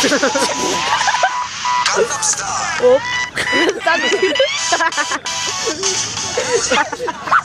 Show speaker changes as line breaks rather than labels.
Opa! Style.
Op. Tá